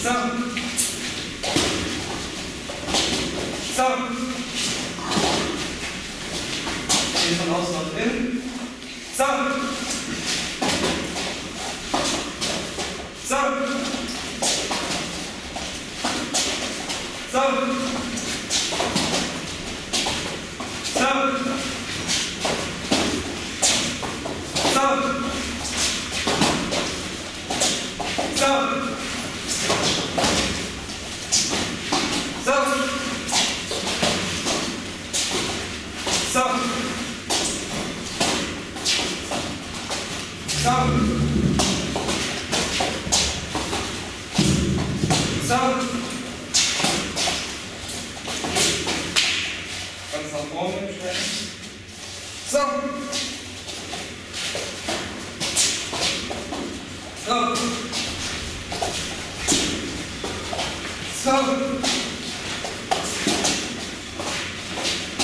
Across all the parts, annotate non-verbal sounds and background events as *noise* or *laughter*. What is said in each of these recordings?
Stop. Stop. Gehen von außen nach innen. Stop.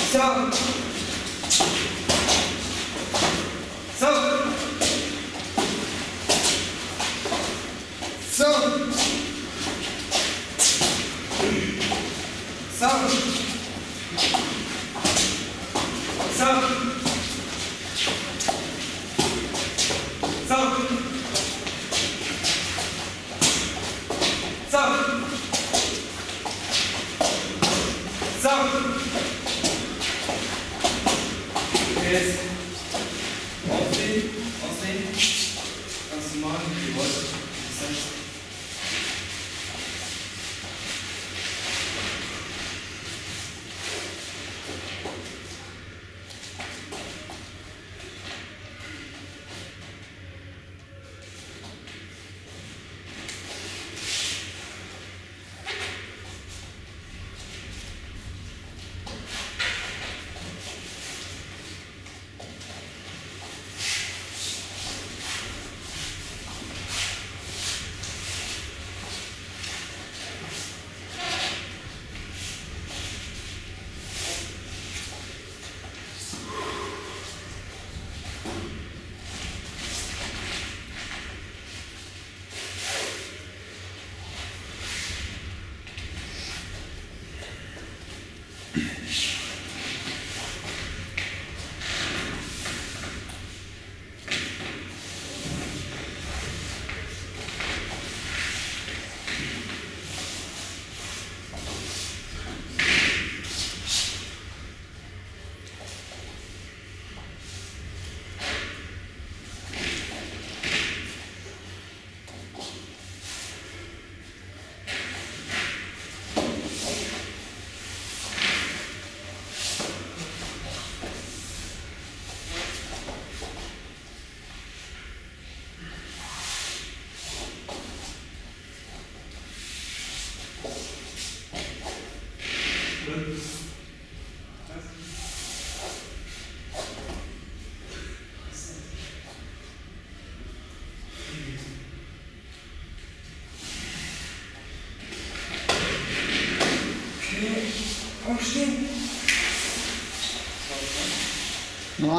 So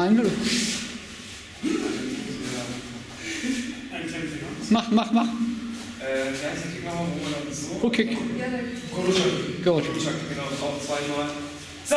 Angel? Mach, mach, mach. Okay. Gut. Gut. Genau, auch zweimal. So!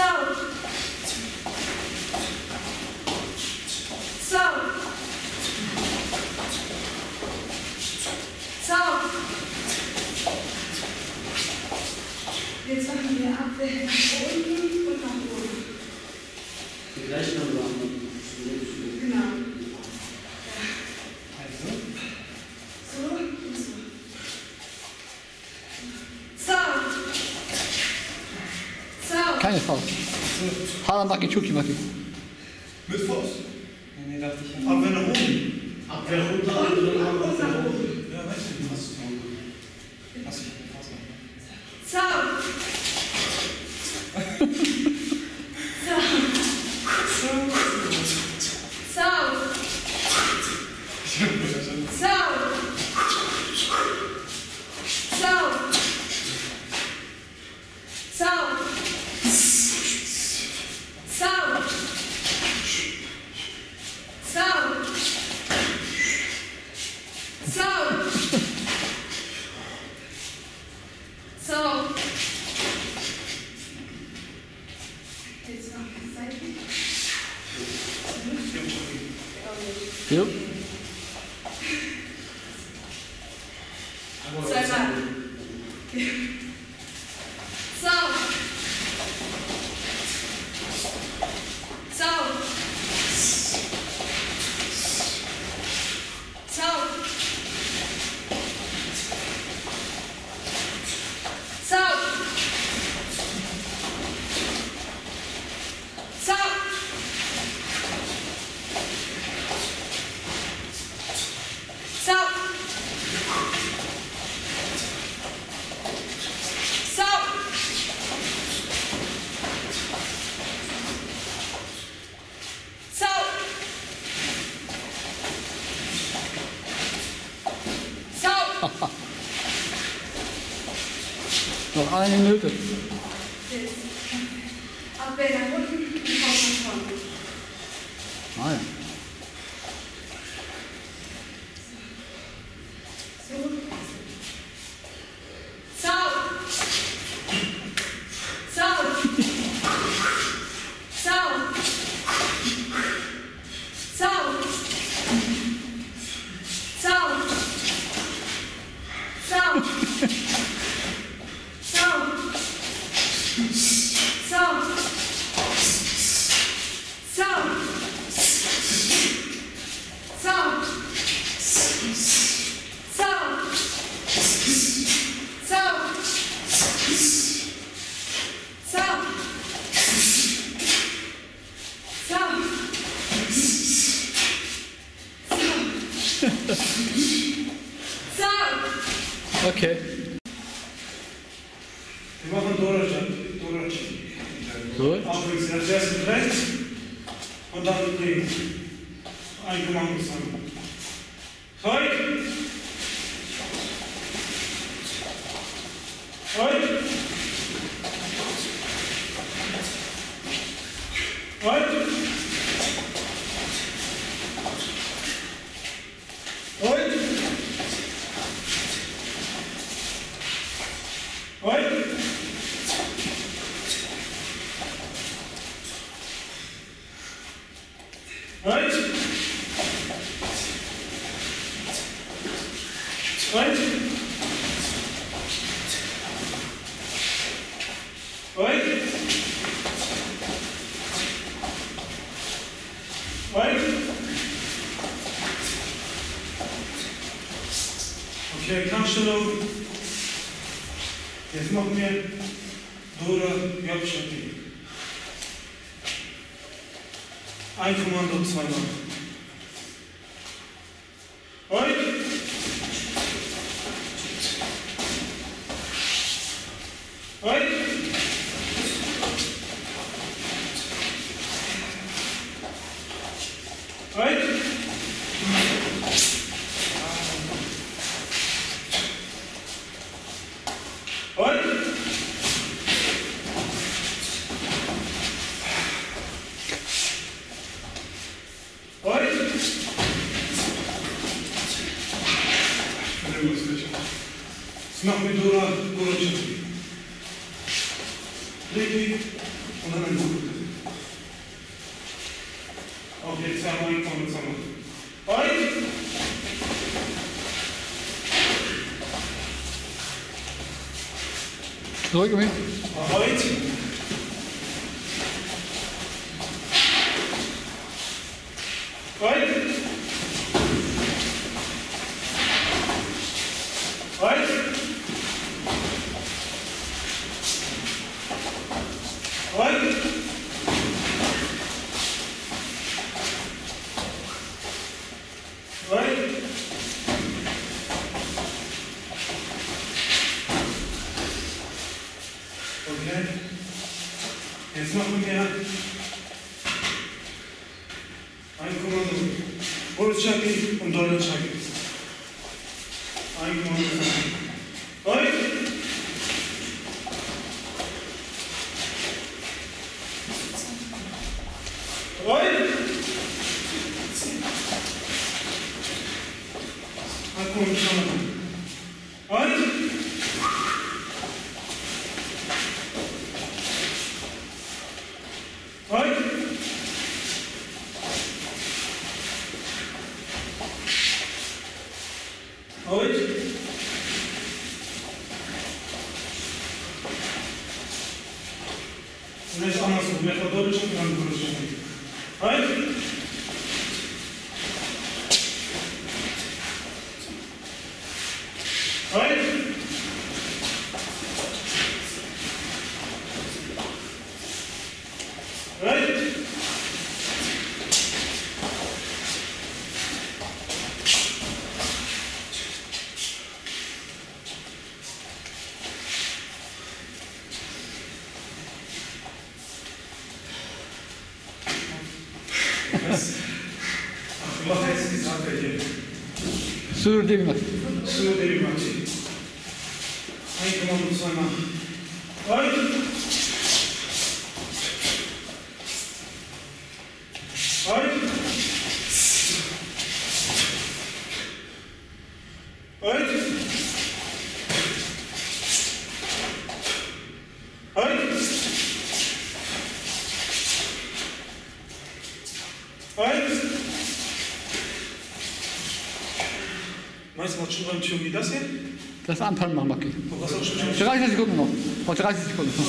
So. So. So. Jetzt machen wir Abwehr nach unten. 让他去抽起吧去。Noch eine Minute. Nein. Куда же ты? Ай, команду сам. Стой! zurück. Юрьевна, Pan, pan ma maki. 30 Sekunden noch. O 30 sekund noch.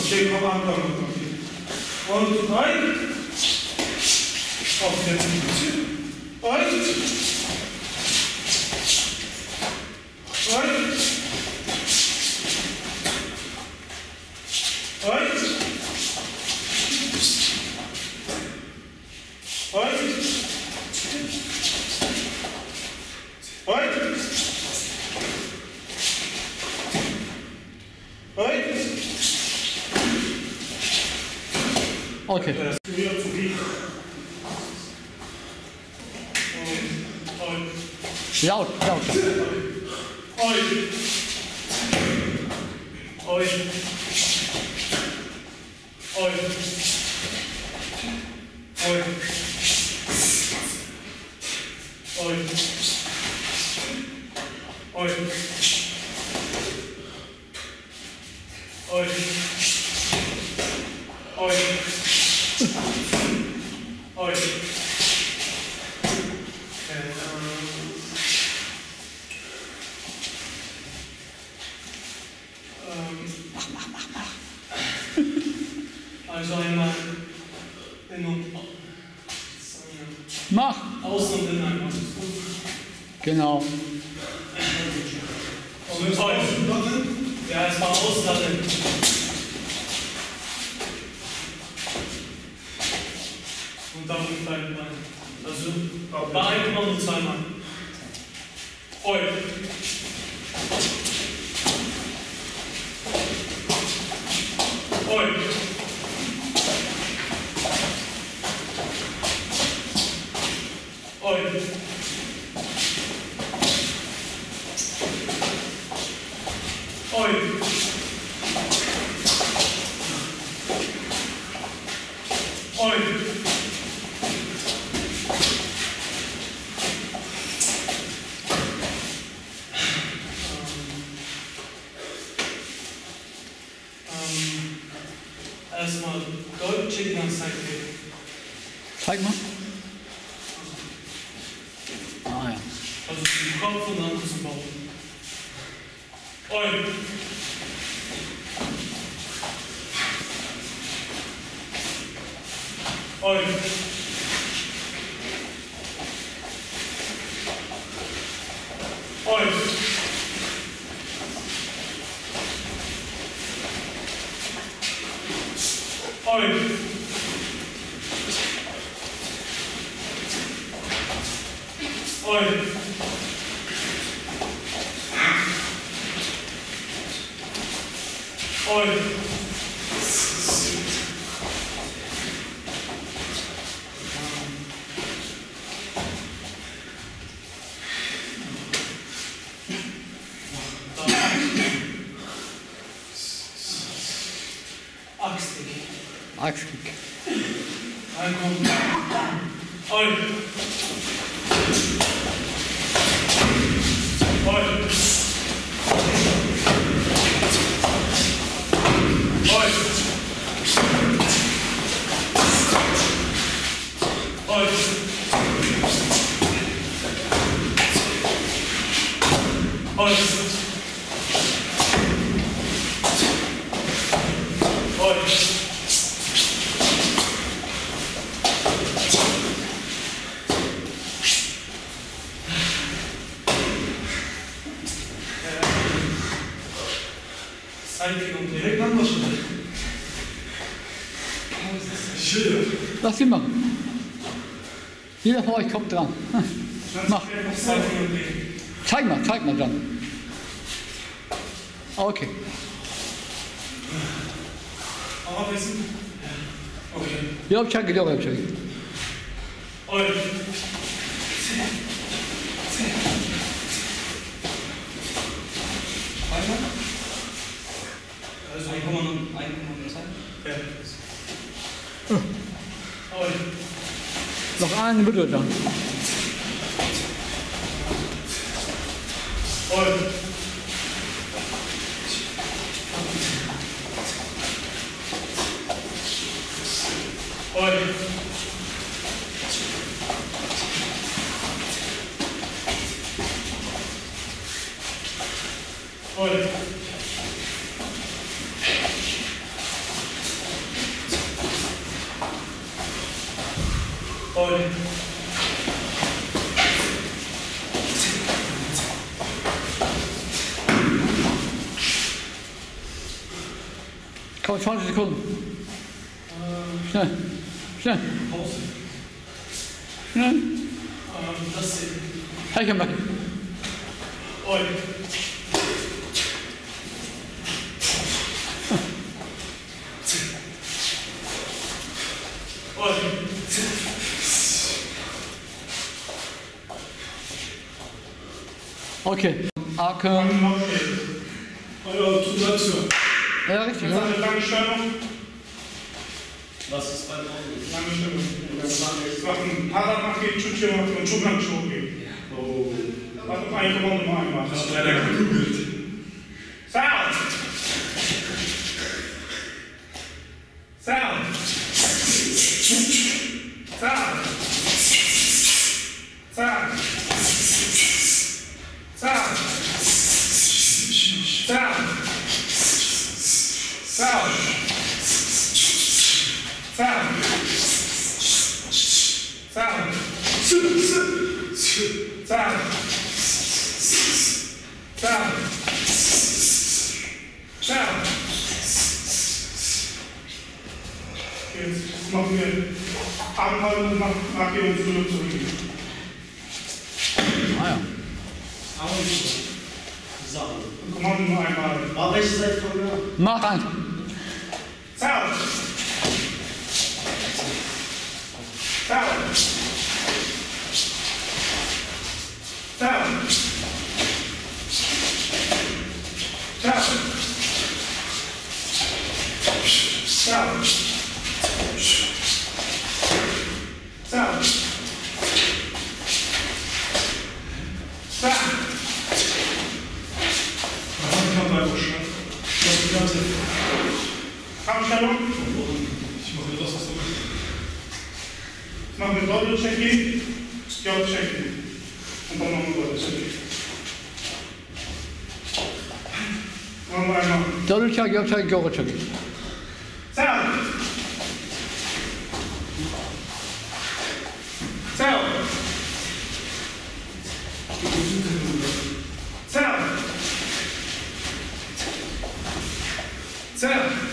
Und rein. Auf der Ein. Und. Und. Und. Okay. Das gehört zu viel. Laut, laut. Euch. Euch. Euch. Euch. Mach, mach, mach, mach. *laughs* Also einmal in und Mach! Außen und innen. Genau. Erstmal deutsche die ganze Zeit geben. Zeig mal. Axtkick. Reinkommen. Oi. Oi. Oi. Oi. Oi. Oi. Jeder von euch kommt dran. Mach. Zeig mal, zeig mal dann. Okay. Auch abwissen? Okay. Ja, check it, ja, check it. Oi. Also, ein Komma und ein Komma und zwei? Ja. Oi. Noch eine bitte dann. Oi. Oi. Oi. Oi. Komm, 20 Sekunden. Schnell. Schnell. Pause. Schnell. Ähm, das hier. Heike, Macke. Oi. Oi. Okay. Akem. Eure Situation. Ja, richtig. Jetzt Ja. eine lange Stellung. Was ist bei Augen? Lange Stellung. Jetzt machen Paramaki, Chuchi und Chugan Chogi. Oh. Warte auf ein Kommando mal einmal. Das ist leider gegoogelt. Sound! Sound! Sound! Sound! Sound! Sound! Sound! Jetzt machen wir anhalten und nach, nachgehen und zurück zurückgehen. Ah ja. Sachen. Und Kommando nur einmal. Aber welche Seite von mir? Mach ein. Zerr! Zerr! Zerr! Zerr! Zerr! Zerr! Zerr! Ich kann einfach schnell. Das die ganze. Kampfstellung. Ich mache das, was du möchtest. Jetzt machen wir Doppel-Check-In, J-Check-In. Und dann machen wir Doppel-Check-In. Machen wir einmal. Doppelcheck, Jobcheck, Gorecheck. Zell! Sam!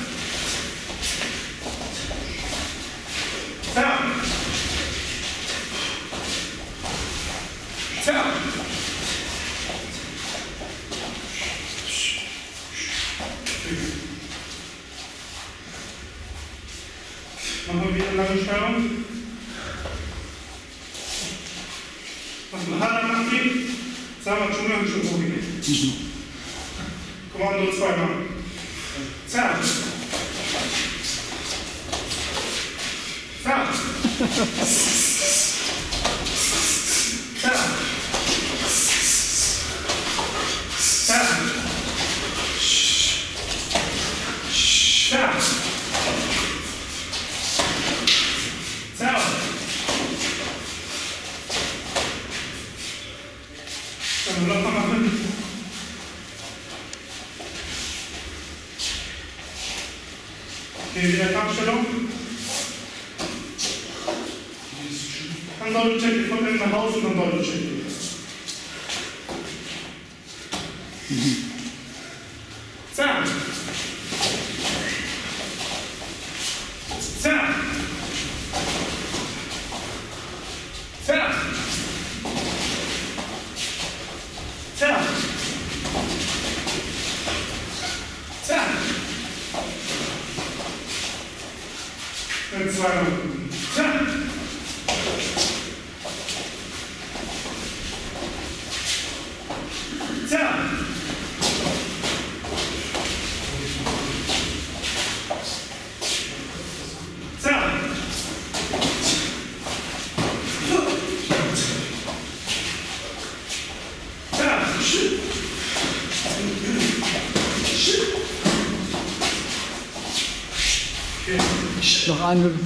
Dann Doppelcheck, von innen nach Hause und dann Doppelcheck. Zerr. Zerr. Zerr. Zerr. Zerr. Dann zweimal. Zerr. Zerr. Zerr. Zerr. Okay. Noch eine. Können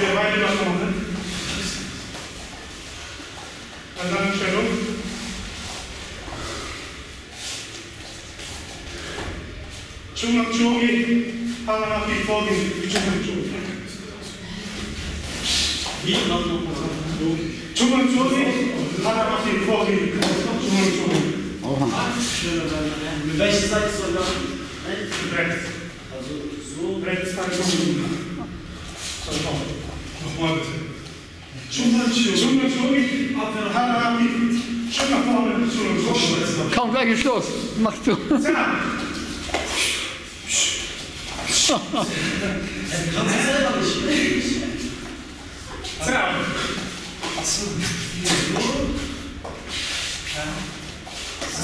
wir beide das machen? Eine lange Stellung. Chungang Chogi, Hanamaki folgen, Chungang Chogi. Chungang Chogi, Hanamaki folgen, Chungang Chogi. Mit welcher Seite soll das? Rechts, so. rechts kann Chogi. Nochmal bitte. Schön nach vorne, Chungang Chogi. Komm, gleich ist Schluss. Mach du. Zerr. Kannst du selber nicht. Zerr.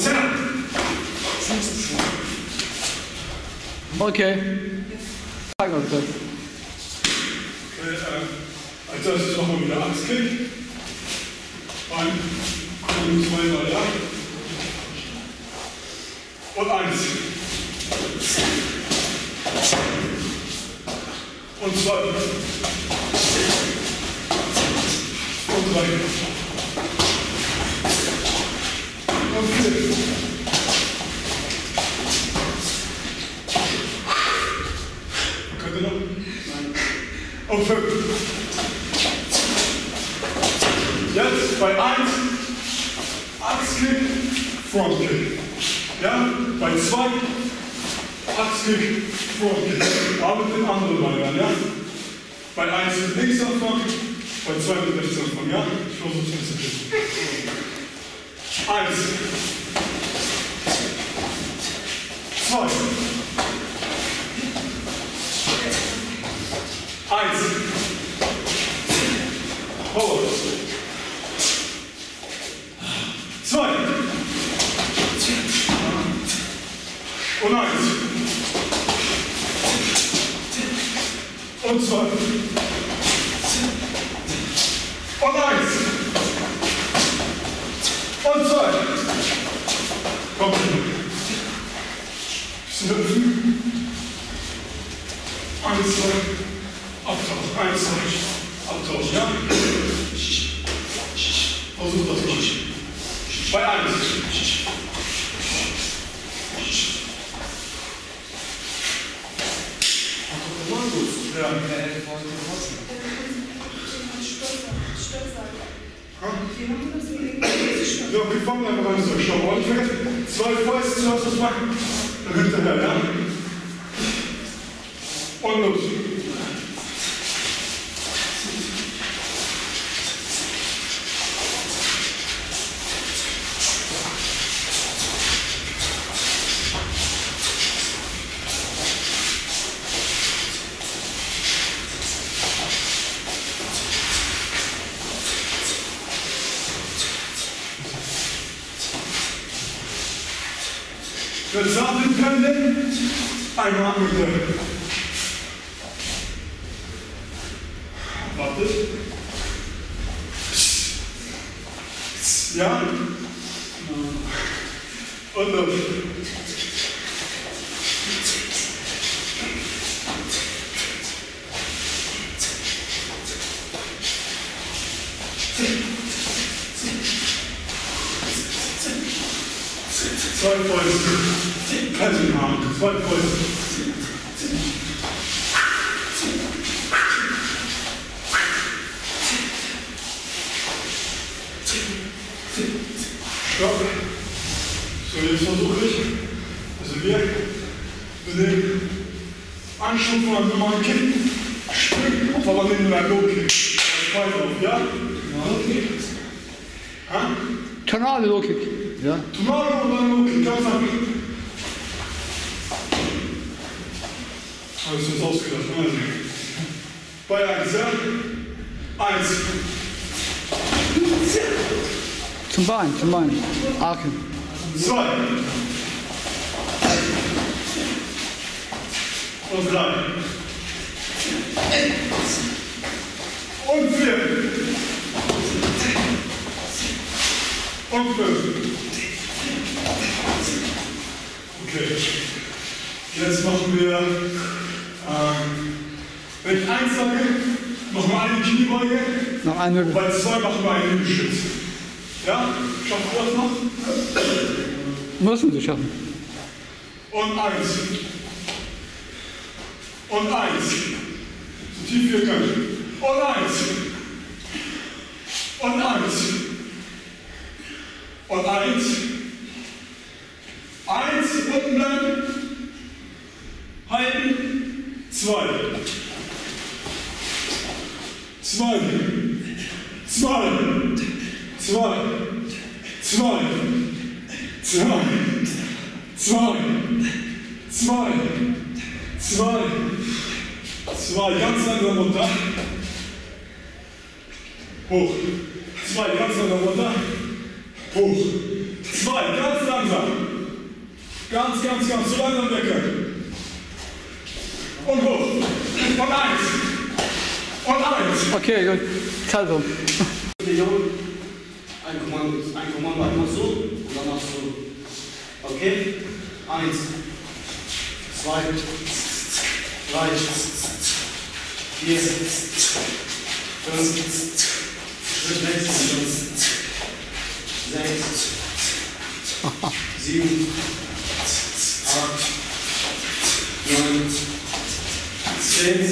Zerr. Okay. Zeig mal bitte. Als erstes machen wir wieder Axtkick. Ein, und zweimal, ja. Und eins. Und zwei. Und drei. Und vier. Könnt ihr noch? Nein. Und fünf. Jetzt bei 1, Axtkick, Frontkick. Ja, bei 2, Axtkick, Frontkick. Aber mit den anderen Beinen, ja? Bei 1 links anfangen, bei 2 mit rechts anfangen, ja? Ich versuche es zu finden. 1. 2. sorry. On ice. On sorry. Continue. I'm sorry. Outdoors. I'm sorry. Outdoors, ja? Pozwól to coś. By ice. Ja, mit der Hälfte von uns gefunden. So, wir fangen einfach mal so. Schau mal, zwei Fäuste, lass uns machen. Hinterher, ja? Und los. Für sammeln können, einmal bitte. Warte. Ja? Und los. Zwei Fäuste. Zwei Fäuste. Stopp. So, jetzt versuche ich, also wir nehmen Anschubsen an normalen Kippen, springen, aber nehmen einen Low-Kick. Fight auf, ja? Okay. Ha? Tornado Low Kick. Ja. Tomorrow und dann Low-Kick, ganz einfach. Habe ich uns ausgedacht, also. Bei 1, ja? 1. Zum Bein, zum Bein. Arken. Zwei. Und drei. Und vier. Und fünf. Okay. Jetzt machen wir, ähm, wenn ich eins sage, wir eine Kniebeuge. Noch eine. Bei zwei machen wir einen Liegestütz. Ja? Schaffen wir das noch? Müssen sie schaffen. Und eins. Und eins. So tief wir können. Und eins. Und eins. Und eins. Eins. Unten bleiben. Halten. Zwei. Zwei. Zwei. Zwei. Zwei. Zwei. Zwei. Zwei. Zwei. Zwei. Ganz langsam runter. Hoch. Zwei. Ganz langsam runter. Hoch. Zwei. Ganz langsam. Ganz, ganz, ganz. So langsam weg. Und hoch. Und eins. Und eins. Okay, gut. Also. Million, ein Kommando, ein Kommando einfach so und dann machst du. Okay? Eins, zwei, drei, vier, fünf, Schritt rechts, sechs, sieben, acht, neun, zehn.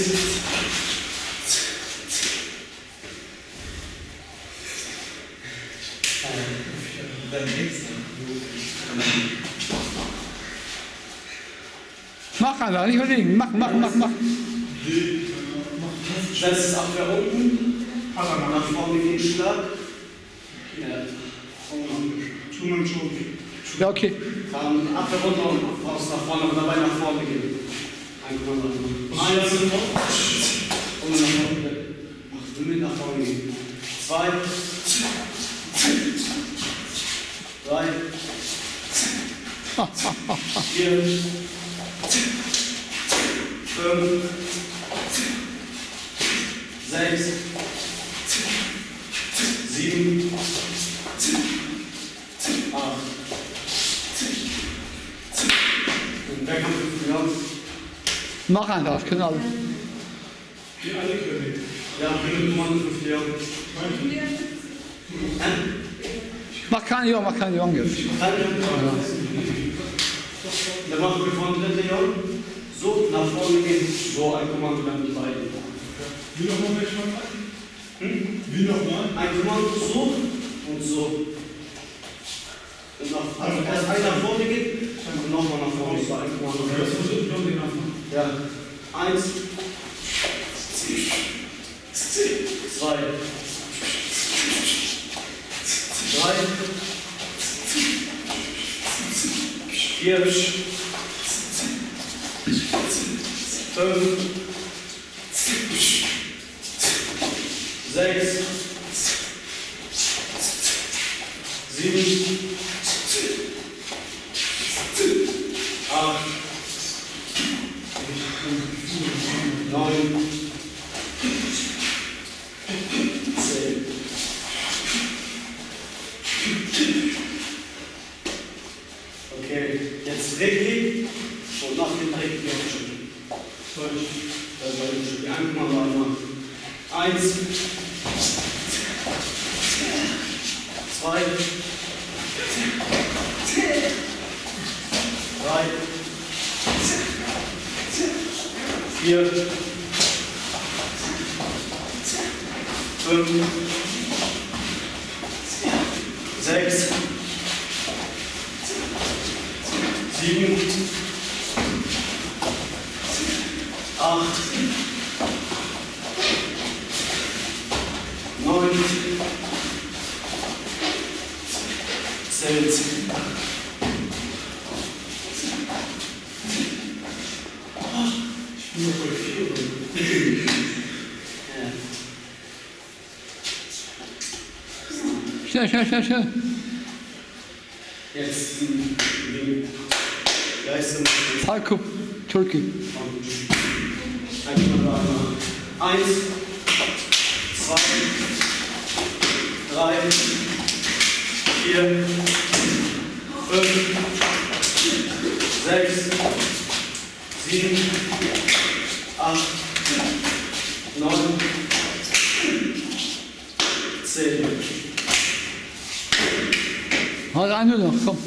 Mach einfach, nicht überlegen. Mach, mach, mach, mach. Letztes Abwehr unten. Hasan Nach vorne gehen, Schlag. Ja. Çuman çoğu. Ja, okay. Dann Abwehr runter und Faust nach vorne und dabei nach vorne gehen. Kommando. Eins. Und nach vorne gehen. Ach, mit nach vorne gehen. Zwei. Drei. Vier. Fünf. Sechs. Sieben. Acht. Fünf Jahre? Mach einfach, können alle. Die alle können. Ja, Kommando fünf Jahre. Mach keine Jungen, mach keine Jungen jetzt. Dann machen wir von dritte Jahr. So, nach vorne gehen. So, ein Kommando dann die beiden. Wie nochmal, welche Mal? Hm? Wie nochmal? Ein Kommando so und so. Und nach, also erst ein nach vorne geht, dann nochmal nach vorne. So ein Kommando. Ja. Eins. Zwei. Drei. Vier. Fünf. Sechs. Sieben. Acht. Neun. Zehn. Okay, jetzt Regel und nach dem Regel schütteln. Das soll ich schütteln. Einfach mal weiter. Eins. Zwei. Drei. Vier. Fünf. Sechs. Sieben. Acht. Neun. Zehn. Ja. Schnell, schnell, schnell, schnell. Jetzt Leistung. Halkup, Türkei. Eins, zwei, drei, vier, fünf, sechs, sieben, acht, neun, zehn. Halt ein nur noch, komm.